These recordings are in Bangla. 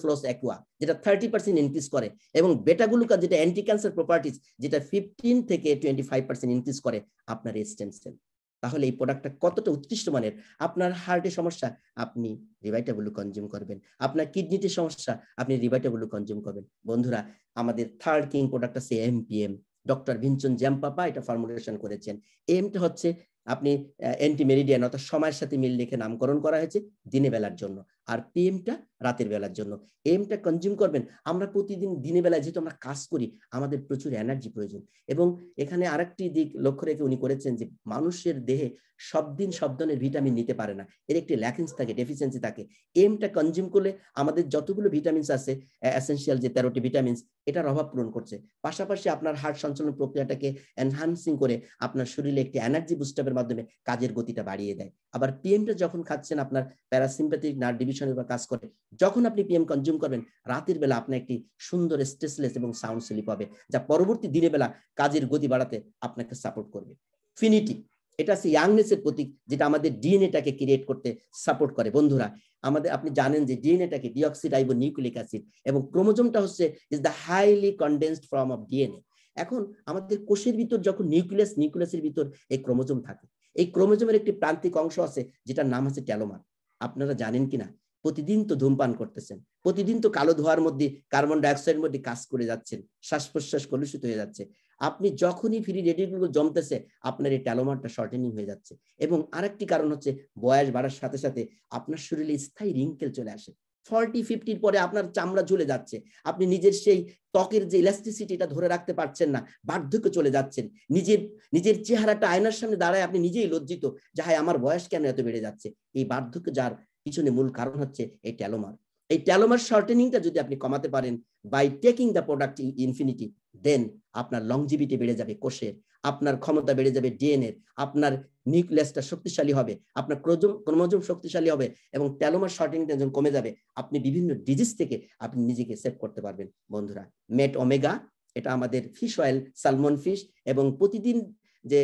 ফ্লোস অ্যাকুয়া যেটা থার্টি পার্সেন্ট ইনক্রিজ করে, এবং বেটা গ্লুকান যেটা অ্যান্টি ক্যান্সার প্রপার্টিস যেটা ফিফটিন থেকে টোয়েন্টি ফাইভ পার্সেন্ট ইনক্রিজ করে আপনার স্টেম সেল তাহলে এই প্রোডাক্টটা কতটা উৎকৃষ্ট মানের? আপনার হার্টের সমস্যা, আপনি রিভাইটাবলু কনজিউম করবেন। আপনার কিডনিতে সমস্যা, আপনি রিভাইটাবলু কনজিউম করবেন। বন্ধুরা, আমাদের থার্ড কিং প্রোডাক্ট আছে এমপিএম ডক্টর ভিনচন জ্যাম্পাপা এটা ফর্মুলেশন করেছেন। এমটা হচ্ছে আপনি অ্যান্টি মেরিডিয়ান অর্থাৎ সময়ের সাথে মিল রেখে নামকরণ করা হয়েছে দিনে বেলার জন্য। আর পিএমটা রাতের বেলার জন্য। এমটা কনজিউম করবেন, আমরা প্রতিদিন দিনে বেলায় যেহেতু আমরা কাজ করি, আমাদের প্রচুর এনার্জি প্রয়োজন। এবং এখানে আরেকটি দিক লক্ষ্য রেখে উনি করেছেন যে, মানুষের দেহে সব দিন সব ধরনের ভিটামিন নিতে পারে না। এর একটি ল্যাকিংস থাকে ডেফিসিয়েন্সি থাকে। এমটা কনজিউম করলে আমাদের যতগুলো ভিটামিনস আছে এসেন্সিয়াল যে তেরোটি ভিটামিনস এটার অভাব পূরণ করছে। পাশাপাশি আপনার হার্ট সঞ্চালন প্রক্রিয়াটাকে এনহান্সিং করে আপনার শরীরে একটি এনার্জি বুস্টাপের মাধ্যমে কাজের গতিটা বাড়িয়ে দেয়। আবার পিএমটা যখন খাচ্ছেন আপনার প্যারাসিম্প্যাথিক নার্ভ ডিভিশনের উপর কাজ করে, যখন আপনি পিএম কনজিউম করবেন, রাতের বেলা আপনার একটি সুন্দর স্ট্রেসলেস এবং সাউন্ড স্লিপ হবে, যা পরবর্তী দিনের বেলা কাজের গতি বাড়াতে আপনাকে সাপোর্ট করবে। ফিনিটি এটা হচ্ছে ইয়াংনেসের প্রতীক যেটা আমাদের ডিএনএটাকে ক্রিয়েট করতে সাপোর্ট করে। বন্ধুরা, আমাদের, আপনি জানেন যে ডিএনএটাকে ডিঅক্সিরাইবো নিউক্লিক অ্যাসিড এবং ক্রোমোজোমটা হচ্ছে is the highly condensed form of DNA এখন আমাদের কোষের ভিতর যখন নিউক্লিয়াস নিউক্লিয়াসের ভিতর এই ক্রোমোজোম থাকে এই ক্রোমোজোমের একটি প্রান্তিক অংশ আছে, যেটার নাম আছে ট্যালোমার। আপনারা জানেন কিনা? প্রতিদিন তো ধূমপান করতেছেন। প্রতিদিন তো কালো ধোয়ার মধ্যে, কার্বন ডাইঅক্সাইডের মধ্যে কাজ করে যাচ্ছেন শ্বাস প্রশ্বাস কলুষিত হয়ে যাচ্ছে। আপনি যখনই ফ্রি রেডিগুলো জমতেছে, আপনার এই ট্যালোমারটা শর্টেনিং হয়ে যাচ্ছে। এবং আরেকটি কারণ হচ্ছে, বয়স বাড়ার সাথে সাথে আপনার শরীরে স্থায়ী রিঙ্কেল চলে আসে। ফর্টি ফিফটির পরে আপনার চামড়া ঝুলে যাচ্ছে। আপনি নিজের সেই ত্বকের যে ইলাস্টিসিটিটা ধরে রাখতে পারছেন না, বার্ধক্য চলে যাচ্ছেন। নিজের নিজের চেহারাটা আয়নার সামনে দাঁড়ায় আপনি নিজেই লজ্জিত যাহাই আমার বয়স কেন এত বেড়ে যাচ্ছে? এই বার্ধক্য যার পিছনে মূল কারণ হচ্ছে এই ট্যালোমার। এই ট্যালোমার শর্টেনিংটা যদি আপনি কমাতে পারেন by taking the product infinity then আপনার লংজিভিটি বেড়ে যাবে কোষের, আপনার ক্ষমতা বেড়ে যাবে ডিএনএর আপনার নিউক্লিয়াসটা শক্তিশালী হবে, আপনার ক্রোজম ক্রোমোজোম শক্তিশালী হবে এবং ট্যালোমার শর্টিংটা যখন কমে যাবে, আপনি বিভিন্ন ডিজিজ থেকে আপনি নিজেকে সেভ করতে পারবেন। বন্ধুরা মেট ওমেগা, এটা আমাদের ফিশ অয়েল সালমন ফিশ এবং প্রতিদিন যে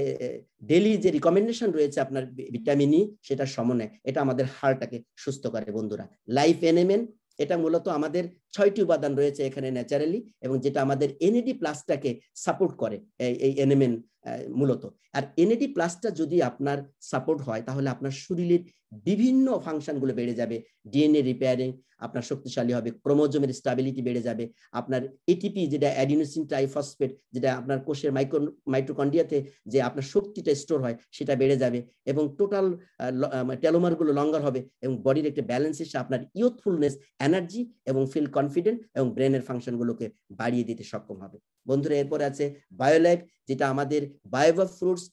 ডেলি যে রিকমেন্ডেশন রয়েছে আপনার ভিটামিন ই সেটা সমন্বয়, এটা আমাদের হাড়টাকে সুস্থ করে বন্ধুরা। লাইফ এনএমএন এটা মূলত আমাদের ছয়টি উপাদান রয়েছে এখানে ন্যাচারালি এবং যেটা আমাদের এনএডি প্লাসটাকে সাপোর্ট করে, এই এনএমএন মূলত। আর এনএডি প্লাসটা যদি আপনার সাপোর্ট হয়, তাহলে আপনার শরীরের বিভিন্ন ফাংশনগুলো বেড়ে যাবে। ডিএনএ রিপেয়ারিং আপনার শক্তিশালী হবে ক্রোমোজোমের স্টাবিলিটি বেড়ে যাবে, আপনার এটিপি যেটা অ্যাডিনোসিন ট্রাইফসফেট যেটা আপনার কোষের মাইক্রো মাইট্রোকন্ডিয়াতে যে আপনার শক্তিটা স্টোর হয়, সেটা বেড়ে যাবে এবং টোটাল টেলোমারগুলো লঙ্গার হবে এবং বডির একটা ব্যালেন্স এসে আপনার ইউথফুলনেস এনার্জি এবং ফিল কনফিডেন্ট এবং ব্রেনের ফাংশনগুলোকে বাড়িয়ে দিতে সক্ষম হবে। বন্ধুরা, এরপরে আছে বায়োলাইফ যেটা আমাদের বায়োভা ফ্রুটস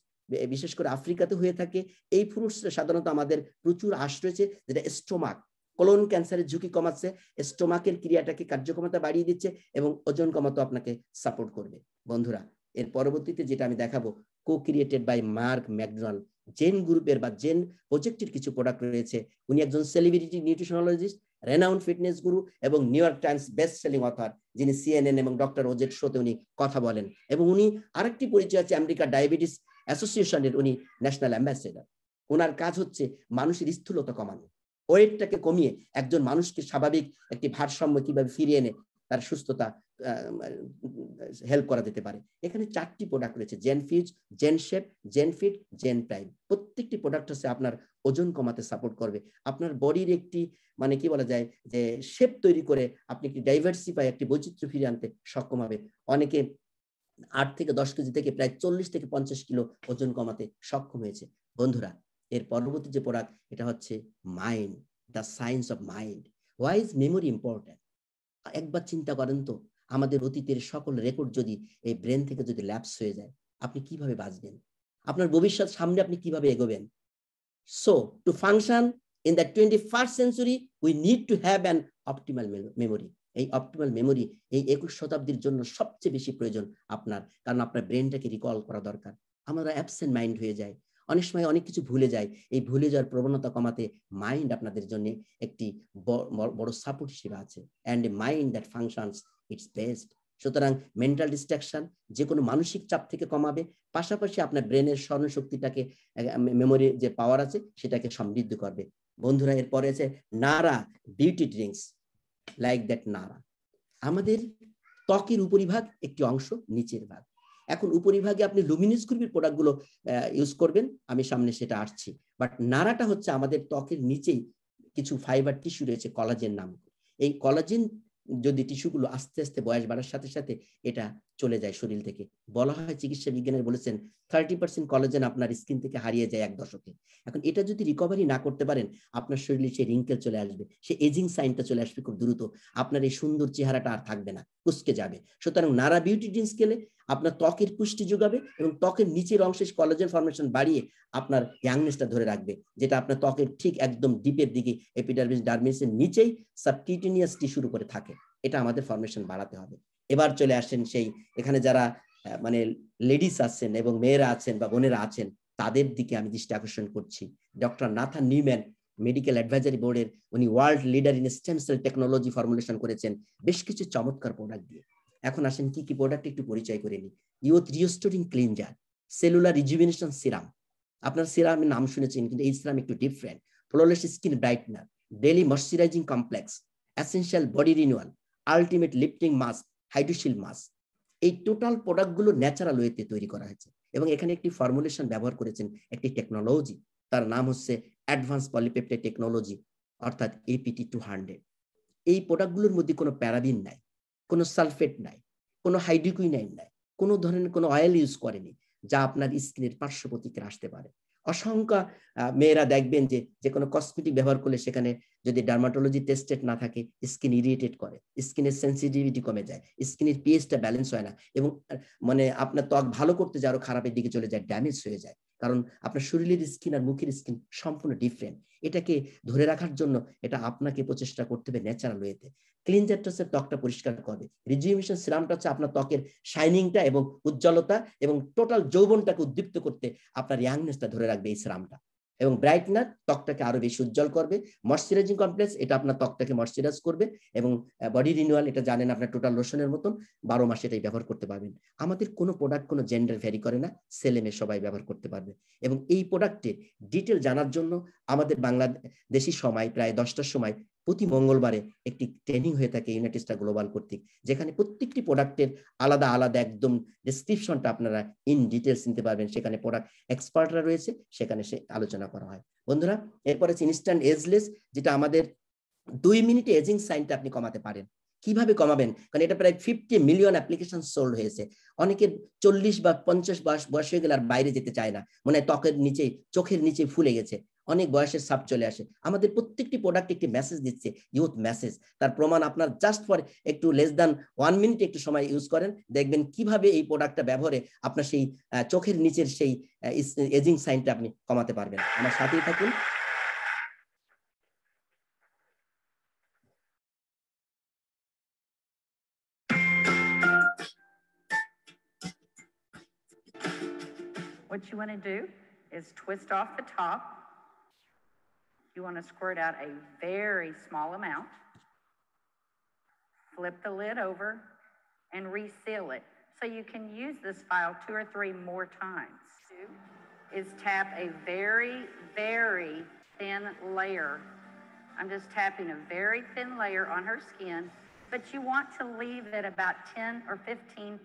বিশেষ করে আফ্রিকাতে হয়ে থাকে, এই ফ্রুটস সাধারণত আমাদের প্রচুর আশ রয়েছে, যেটা স্টোমাক কোলন ক্যান্সারের ঝুঁকি কমাচ্ছে স্টোমাকের ক্রিয়াটাকে কার্যক্ষমতা বাড়িয়ে দিচ্ছে এবং ওজন কমাতে আপনাকে সাপোর্ট করবে। বন্ধুরা, এর পরবর্তীতে যেটা আমি দেখাবো co created by Mark McDonald Gen গ্রুপের বা জেন প্রজেক্টের কিছু প্রোডাক্ট রয়েছে। উনি একজন সেলিব্রিটি নিউট্রিশনোলজিস্ট রেনাউন্ড ফিটনেস গুরু এবং New York Times best selling author যিনি সিএনএন এবং ডক্টর ওজেট শোতে উনি কথা বলেন এবং উনি আরেকটি পরিচয় আছে আমেরিকা ডায়াবেটিস অ্যাসোসিয়েশনের উনি ন্যাশনাল অ্যাম্বাসেডার ওনার কাজ হচ্ছে মানুষের স্থূলতা কমানো। ওয়েটটাকে কমিয়ে একজন মানুষকে স্বাভাবিক একটি ভারসাম্য কীভাবে ফিরিয়ে এনে তার সুস্থতা হেল্প করা যেতে পারে। এখানে চারটি প্রোডাক্ট রয়েছে Gen fuse Gen shape Gen fit Gen prime প্রত্যেকটি প্রোডাক্ট হচ্ছে আপনার ওজন কমাতে সাপোর্ট করবে। আপনার বডির একটি মানে কি বলা যায়, যে শেপ তৈরি করে আপনি একটি ডাইভার্সিফাই একটি বৈচিত্র্য ফিরে আনতে সক্ষম হবে। অনেকে আট থেকে দশ কেজি থেকে প্রায় চল্লিশ থেকে পঞ্চাশ কিলো ওজন কমাতে সক্ষম হয়েছে। বন্ধুরা, এর পরবর্তী যে প্রোডাক্ট এটা হচ্ছে mind the science of mind why is memory important একবার চিন্তা করেন তো, আমাদের অতীতের সকল রেকর্ড যদি এই ব্রেন থেকে যদি ল্যাপস হয়ে যায়, আপনি কীভাবে বাঁচবেন? আপনার ভবিষ্যৎ সামনে আপনি কীভাবে এগোবেন? To function in the twenty first century we need to have an optimal memory এই অপটিমাল মেমোরি এই একুশ শতাব্দীর জন্য সবচেয়ে বেশি প্রয়োজন আপনার, কারণ আপনার ব্রেনটাকে রিকল করা দরকার। আমরা অ্যাবসেন্ট মাইন্ড হয়ে যায় অনেক সময় অনেক কিছু ভুলে যায় এই ভুলে যাওয়ার প্রবণতা কমাতে মাইন্ড আপনাদের জন্য একটি বড় সাপোর্ট হিসেবে আছে। And mind that functions its best সুতরাং মেন্টাল ডিস্ট্রাকশন যে কোনো মানসিক চাপ থেকে কমাবে, পাশাপাশি আপনার ব্রেনের স্মরণ শক্তিটাকে মেমোরি যে পাওয়ার আছে সেটাকে সমৃদ্ধ করবে। বন্ধুরা, এরপরে আছে নারা বিউটি ড্রিঙ্কস লাইক দ্যাট নারা। আমাদের ত্বকের উপরিভাগ একটি অংশ, নিচের ভাগ। এখন উপরিভাগে আপনি লুমিনিস গ্রুপের প্রোডাক্টগুলো ইউজ করবেন, আমি সামনে সেটা আসছি বাট নাড়াটা হচ্ছে আমাদের ত্বকের নিচেই কিছু ফাইবার টিস্যু রয়েছে কলাজেন নাম এই কলাজেন যদি টিস্যুগুলো আস্তে আস্তে বয়স বাড়ার সাথে সাথে এটা চলে যায় শরীর থেকে। বলা হয় চিকিৎসা বিজ্ঞানের বলেছেন থার্টি পার্সেন্ট কলেজেন আপনার স্কিন থেকে হারিয়ে যায় এক দশকে। এখন এটা যদি রিকভারি না করতে পারেন, আপনার শরীরে সে রিঙ্কেল চলে আসবে সে এজিং সাইনটা চলে আসবে খুব দ্রুত। আপনার এই সুন্দর চেহারাটা আর থাকবে না, কুচকে যাবে। সুতরাং নারা বিউটি ড্রিঙ্কস খেলে আপনার ত্বকের পুষ্টি যোগাবে এবং ত্বকের নিচের অংশে কলেজেন ফর্মেশন বাড়িয়ে আপনার ইয়াংনেসটা ধরে রাখবে, যেটা আপনার ত্বকের ঠিক একদম ডিপের দিকে এপিডার্মিস ডার্মিসের নিচেই সাবকিউটিনিয়াস টিস্যুর উপরে থাকে। এটা আমাদের ফর্মেশন বাড়াতে হবে। এবার চলে আসেন সেই, এখানে যারা মানে লেডিস আছেন এবং মেয়েরা আছেন বা বোনেরা আছেন, তাদের দিকে আমি দৃষ্টি আকর্ষণ করছি। Doctor Nathan Newman medical advisory বোর্ডের উনি world leader in stem cell technology formulation করেছেন। বেশ কিছু চমৎকার প্রোডাক্ট দিয়ে। এখন আসেন কি কি প্রোডাক্ট একটু পরিচয় করে নিই। Youth restoring cleanser cellular rejuvenation serum আপনার সিরামের নাম শুনেছেন কিন্তু এই সিরাম একটু different flawless skin brightener daily moisturizing complex essential body renewal ultimate lifting mask hydroshield mask এই টোটাল প্রোডাক্টগুলো ন্যাচারাল ওয়েতে তৈরি করা হয়েছে এবং এখানে একটি ফর্মুলেশন ব্যবহার করেছেন একটি টেকনোলজি তার নাম হচ্ছে অ্যাডভান্স পলিপেপটাইড টেকনোলজি অর্থাৎ এপিটি টু হান্ড্রেড এই প্রোডাক্টগুলোর মধ্যে কোনো প্যারাবিন নাই। কোনো সালফেট নাই, কোনো হাইড্রিকুইনাইন নাই, কোনো ধরনের কোনো অয়েল ইউজ করেনি, যা আপনার স্কিনের পার্শ্ব প্রতিক্রিয়া আসতে পারে। অসংখ্য মেয়েরা দেখবেন যে যে কোনো কসমেটিক ব্যবহার করলে সেখানে যদি ডার্মাটোলজি টেস্টেড না থাকে স্কিন ইরিটেট করে স্কিনের সেন্সিটিভিটি কমে যায় স্কিনের পিএইচটা ব্যালেন্স হয় না এবং মানে আপনার ত্বক ভালো করতে যায় আরও খারাপের দিকে চলে যায় ড্যামেজ হয়ে যায়। কারণ আপনার শরীরের স্কিন আর মুখের স্কিন সম্পূর্ণ ডিফারেন্ট এটাকে ধরে রাখার জন্য এটা আপনাকে প্রচেষ্টা করতে হবে ন্যাচারাল ওয়েতে ক্লিনজারটা হচ্ছে ত্বকটা পরিষ্কার করবে। রিজুমিশন সিরামটা হচ্ছে আপনার ত্বকের শাইনিংটা এবং উজ্জ্বলতা এবং টোটাল যৌবনটাকে উদ্দীপ্ত করতে আপনার ইয়াংনেসটা ধরে রাখবে এই সিরামটা এবং ব্রাইটনার ত্বকটাকে আরও বেশি উজ্জ্বল করবে। ময়শ্চারাইজিং কমপ্লেক্স এটা আপনার ত্বকটাকে ময়শ্চারাইজ করবে এবং বডি রিনিউয়াল এটা জানেন আপনার টোটাল লোশনের মতন, বারো মাসে এটাই ব্যবহার করতে পারবেন। আমাদের কোনো প্রোডাক্ট কোনো জেন্ডার ভ্যারি করে না, ছেলে মেয়ে সবাই ব্যবহার করতে পারবে। এবং এই প্রোডাক্টের ডিটেল জানার জন্য আমাদের বাংলাদেশি সময়, প্রায় দশটার সময় প্রতি মঙ্গলবারে একটি ট্রেনিং হয়ে থাকে ইউনাইটেড স্টার গ্লোবাল কর্তৃক, যেখানে প্রত্যেকটি প্রোডাক্টের আলাদা আলাদা একদম ডিসক্রিপশনটা আপনারা ইন ডিটেলস নিতে পারবেন। সেখানে প্রোডাক্ট এক্সপার্টরা রয়েছে, সেখানে সে আলোচনা করা হয়। বন্ধুরা, এরপরে ইনস্ট্যান্ট এজলেস যেটা আমাদের দুই মিনিটে এজিং সাইনটা আপনি কমাতে পারেন। কীভাবে কমাবেন? কারণ এটা প্রায় ফিফটি মিলিয়ন অ্যাপ্লিকেশন সোল্ড হয়েছে। অনেকের চল্লিশ বা পঞ্চাশ বয়স বয়স হয়ে গেলে আর বাইরে যেতে চায় না। মানে ত্বকের নিচে, চোখের নিচে ফুলে গেছে। অনেক বয়সের সাপ চলে আসে। আমাদের প্রত্যেকটি প্রোডাক্ট একটি মেসেজ দিচ্ছে ইউথ মেসেজ তার প্রমাণ আপনার জাস্ট ফর একটু লেস দ্যান ওয়ান মিনিট একটু সময় ইউজ করেন, দেখবেন কীভাবে এই প্রোডাক্টটা ব্যবহারে আপনার সেই চোখের নিচের সেই এজিং সাইনটা আপনি কমাতে পারবেন। আমার সাথেই থাকুন। What you want to do is twist off the top You want to squirt out a very small amount, flip the lid over, and reseal it. So you can use this file two or three more times. Is tap a very, very thin layer. I'm just tapping a very thin layer on her skin, but you want to leave it about 10 or 15%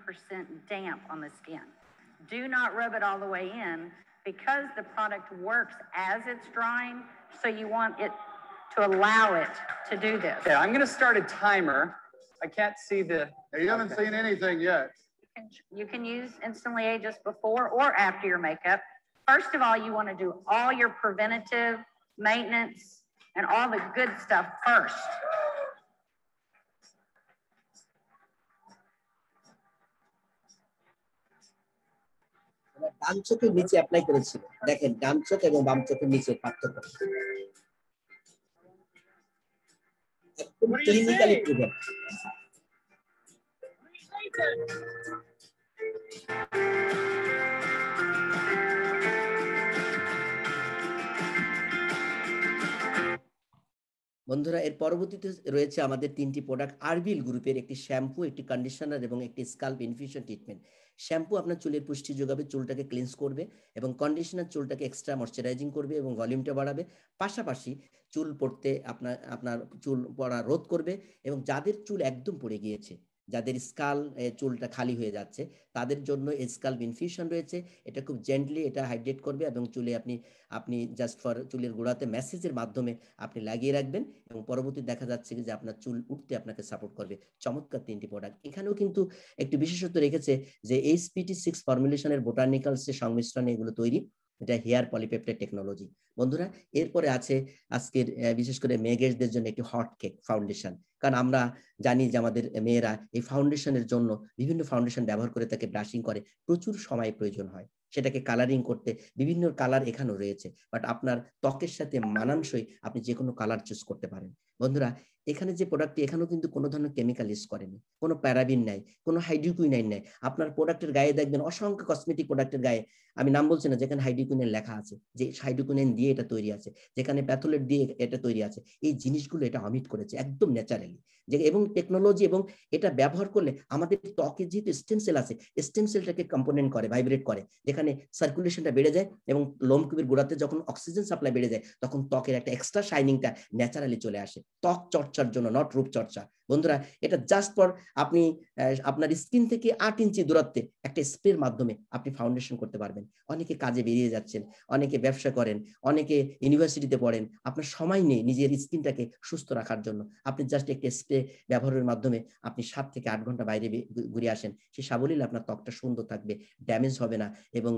damp on the skin. Do not rub it all the way in because the product works as it's drying so you want it to allow it to do this. Okay, I'm going to start a timer. I can't see the. Yeah, you haven't okay. seen anything yet. You can, you can use Instantly A just before or after your makeup. First of all, you want to do all your preventative maintenance and all the good stuff first. ডান চোখের নিচে অ্যাপ্লাই করেছিল দেখেন, ডান চোখ এবং বাম চোখের নিচে পার্থক্য। ক্লিনিক্যালি প্রুভেন বন্ধুরা, এর পরবর্তীতে রয়েছে আমাদের তিনটি প্রোডাক্ট আরবিল গ্রুপের একটি শ্যাম্পু একটি কন্ডিশনার এবং একটি স্কাল্প ইনফিউশন ট্রিটমেন্ট শ্যাম্পু আপনার চুলের পুষ্টি যোগাবে, চুলটাকে ক্লিনস করবে এবং কন্ডিশনার চুলটাকে এক্সট্রা ময়শ্চারাইজিং করবে এবং ভলিউমটা বাড়াবে। পাশাপাশি চুল পড়তে আপনার আপনার চুল পড়া রোধ করবে এবং যাদের চুল একদম পড়ে গিয়েছে যাদের স্কাল চুলটা খালি হয়ে যাচ্ছে, তাদের জন্য স্কাল ইনফিউশন রয়েছে। এটা খুব জেন্টলি এটা হাইড্রেট করবে এবং চুলে আপনি আপনি জাস্ট ফর চুলের গোড়াতে মেসেজের মাধ্যমে আপনি লাগিয়ে রাখবেন এবং পরবর্তী দেখা যাচ্ছে যে আপনার চুল উঠতে আপনাকে সাপোর্ট করবে। চমৎকার তিনটি প্রোডাক্ট এখানেও কিন্তু একটি বিশেষত্ব রেখেছে যে এইচপিটি সিক্স ফর্মুলেশনের বোটানিক্যালসের সংমিশ্রণে এগুলো তৈরি। এটা হেয়ার পলিপেপ্টাইড টেকনোলজি বন্ধুরা, এরপরে আছে আজকের বিশেষ করে মেয়েগেজদের জন্য একটি হট কেক ফাউন্ডেশন কারণ আমরা জানি যে আমাদের মেয়েরা এই ফাউন্ডেশনের জন্য বিভিন্ন ফাউন্ডেশন ব্যবহার করে তাকে ব্রাশিং করে। প্রচুর সময় প্রয়োজন হয়। সেটাকে কালারিং করতে বিভিন্ন কালার এখানেও রয়েছে। বাট আপনার ত্বকের সাথে মানানসই আপনি যে কোনো কালার চুজ করতে পারেন। বন্ধুরা, এখানে যে প্রোডাক্টটি এখানেও কিন্তু কোনো ধরনের কেমিক্যাল ইউজ করেনি। কোনো প্যারাবিন নাই, কোনো হাইড্রোকুইনাইন নাই। আপনার প্রোডাক্টের গায়ে দেখবেন অসংখ্য কসমেটিক প্রোডাক্টের গায়ে, আমি নাম বলছি না, যেখানে হাইড্রোকুইনাইন লেখা আছে, যে হাইড্রোকুইনাইন দিয়ে এটা তৈরি আছে, যেখানে প্যাথোলেট দিয়ে এটা তৈরি আছে, এই জিনিসগুলো এটা অমিট করেছে একদম ন্যাচারালি যে এবং টেকনোলজি এবং এটা ব্যবহার করলে আমাদের ত্বকে যেহেতু স্টেম সেল আছে স্টেম সেলটাকে কম্পোনেন্ট করে ভাইব্রেট করে, যেখানে সার্কুলেশনটা বেড়ে যায় এবং লোমকুবির গোড়াতে যখন অক্সিজেন সাপ্লাই বেড়ে যায়, তখন ত্বকের একটা এক্সট্রা শাইনিংটা ন্যাচারালি চলে আসে। ত্বক চর্চার জন্য নট রূপ চর্চা। বন্ধুরা, এটা জাস্ট ফর আপনি আপনার স্কিন থেকে আট ইঞ্চি দূরত্বে একটা স্প্রের মাধ্যমে আপনি ফাউন্ডেশন করতে পারবেন। অনেকে কাজে বেরিয়ে যাচ্ছেন, অনেকে ব্যবসা করেন, অনেকে ইউনিভার্সিটিতে পড়েন। আপনার সময় নেই নিজের স্কিনটাকে সুস্থ রাখার জন্য। আপনি জাস্ট একটা স্প্রে ব্যবহারের মাধ্যমে আপনি সাত থেকে আট ঘণ্টা বাইরে ঘুরে আসেন। সেই সাবলীল আপনার ত্বকটা সুন্দর থাকবে ড্যামেজ হবে না এবং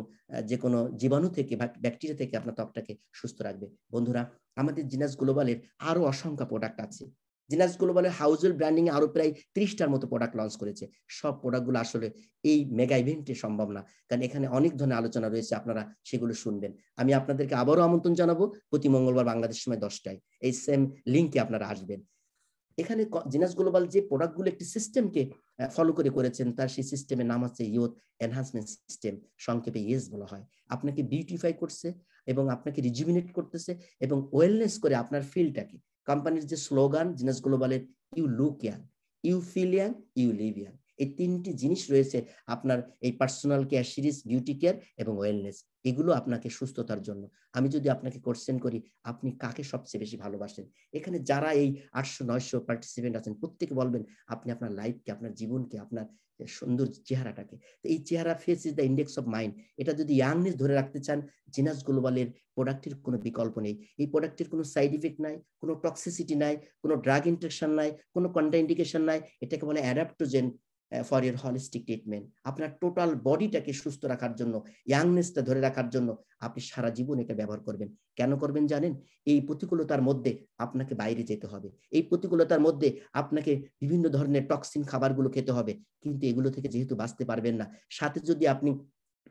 যে কোনো জীবাণু থেকে বা ব্যাকটেরিয়া থেকে আপনার ত্বকটাকে সুস্থ রাখবে। বন্ধুরা আমাদের জিনাস গ্লোবালের আরও অসংখ্য প্রোডাক্ট আছে। জিনাস গ্লোবালের হাউজেল ব্র্যান্ডিং আরও প্রায় ত্রিশটার মতো প্রোডাক্ট লঞ্চ করেছে। সব প্রোডাক্টগুলো আসলে এই মেগা ইভেন্টে সম্ভব না। কারণ এখানে অনেক ধরনের আলোচনা রয়েছে, আপনারা সেগুলো শুনবেন। আমি আপনাদেরকে আবারও আমন্ত্রণ জানাব, প্রতি মঙ্গলবার বাংলাদেশ সময় দশটায়। এই সেম লিঙ্কে আপনারা আসবেন। এখানে জিনাস গ্লোবাল যে প্রোডাক্টগুলো একটি সিস্টেমকে ফলো করে করেছেন, তার সেই সিস্টেমের নাম হচ্ছে ইউথ এনহান্সমেন্ট সিস্টেম সংক্ষেপে ইয়েস বলা হয়। আপনাকে বিউটিফাই করছে। এবং আপনাকে রিজুমিনেট করতেছে এবং ওয়েলনেস করে আপনার ফিলটাকে। কোম্পানির যে slogan Genus গ্লোবালের you look young you feel young you live young এই তিনটি জিনিস রয়েছে আপনার এই personal care series beauty care এবং ওয়েলনেস এগুলো আপনাকে সুস্থতার জন্য। আমি যদি আপনাকে কোশ্চেন করি, আপনি কাকে সবচেয়ে বেশি ভালোবাসেন? এখানে যারা এই আটশো, নয়শো পার্টিসিপেন্ট আছেন, প্রত্যেকে বলবেন, আপনি আপনার লাইফকে আপনার জীবনকে, আপনার সুন্দর চেহারাটাকে। তো এই চেহারা face is the index of mind এটা যদি ইয়াংনেস ধরে রাখতে চান জিনাস গ্লোবালের প্রোডাক্টের কোনো বিকল্প নেই। এই প্রোডাক্টের কোনো সাইড ইফেক্ট নাই, কোনো টক্সিসিটি নাই, কোনো ড্রাগ ইনট্রেকশন নাই, কোনো কন্ট্রাইন্ডিকেশন নাই। এটাকে বলে adaptogen for your holistic treatment আপনার টোটাল বডিটাকে সুস্থ রাখার জন্য ইয়াংনেসটা ধরে রাখার জন্য আপনি সারা জীবন এটা ব্যবহার করবেন। কেন করবেন জানেন? এই প্রতিকূলতার মধ্যে আপনাকে বাইরে যেতে হবে। এই প্রতিকূলতার মধ্যে আপনাকে বিভিন্ন ধরনের টক্সিন খাবারগুলো খেতে হবে। কিন্তু এগুলো থেকে যেহেতু বাঁচতে পারবেন না, সাথে যদি আপনি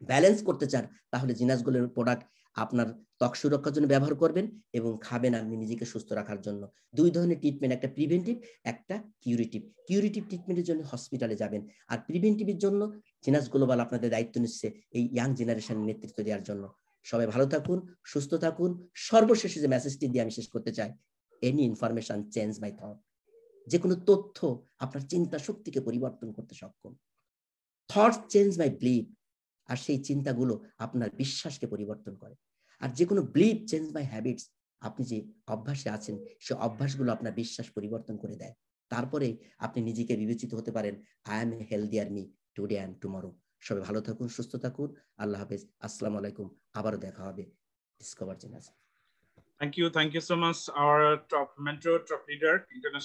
ব্যালেন্স করতে চান, তাহলে জিনাসগুলোর প্রোডাক্ট আপনার ত্বক সুরক্ষার জন্য ব্যবহার করবেন এবং খাবেন আপনি নিজেকে সুস্থ রাখার জন্য। দুই ধরনের ট্রিটমেন্ট একটা প্রিভেন্টিভ একটা কিউরিটিভ কিউরিটিভ ট্রিটমেন্টের জন্য হসপিটালে যাবেন। আর প্রিভেন্টিভের জন্য জিনাস গ্লোবাল আপনাদের দায়িত্ব নিচ্ছে এই ইয়াং জেনারেশনের নেতৃত্ব দেওয়ার জন্য। সবাই ভালো থাকুন, সুস্থ থাকুন। সর্বশেষে যে মেসেজটি দিয়ে আমি শেষ করতে চাই any information change my thought যে কোনো তথ্য আপনার চিন্তা শক্তিকে পরিবর্তন করতে সক্ষম। থট চেঞ্জ মাই ব্লিভ আর সেই চিন্তাগুলো আপনার বিশ্বাসকে পরিবর্তন করে। আর যে কোনো ব্লিভ চেঞ্জ মাই হ্যাবিটস আপনি যে অভ্যাসে আছেন সে অভ্যাসগুলো আপনার বিশ্বাস পরিবর্তন করে দেয়। তারপরে আপনি নিজেকে বিবেচিত হতে পারেন I am healthier me today and tomorrow সবাই ভালো থাকুন সুস্থ থাকুন। আল্লাহ হাফেজ। আসসালামু আলাইকুম। আবারও দেখা হবে discover genus Thank you. Thank you so much, our top mentor, top leader, international.